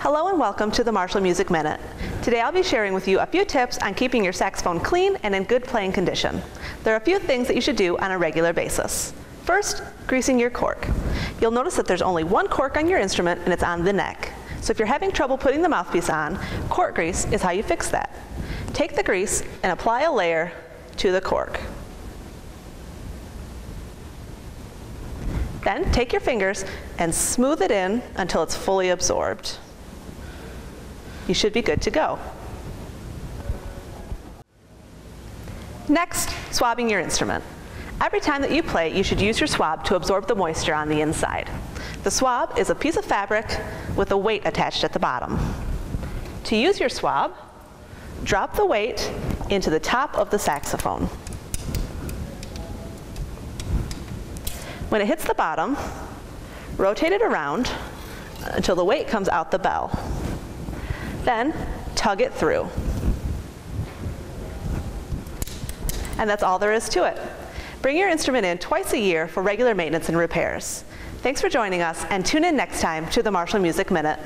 Hello and welcome to the Marshall Music Minute. Today I'll be sharing with you a few tips on keeping your saxophone clean and in good playing condition. There are a few things that you should do on a regular basis. First, greasing your cork. You'll notice that there's only one cork on your instrument and it's on the neck. So if you're having trouble putting the mouthpiece on, cork grease is how you fix that. Take the grease and apply a layer to the cork. Then take your fingers and smooth it in until it's fully absorbed you should be good to go. Next, swabbing your instrument. Every time that you play, you should use your swab to absorb the moisture on the inside. The swab is a piece of fabric with a weight attached at the bottom. To use your swab, drop the weight into the top of the saxophone. When it hits the bottom, rotate it around until the weight comes out the bell. Then tug it through. And that's all there is to it. Bring your instrument in twice a year for regular maintenance and repairs. Thanks for joining us and tune in next time to the Marshall Music Minute.